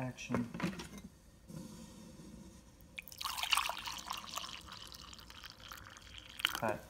action. Cut.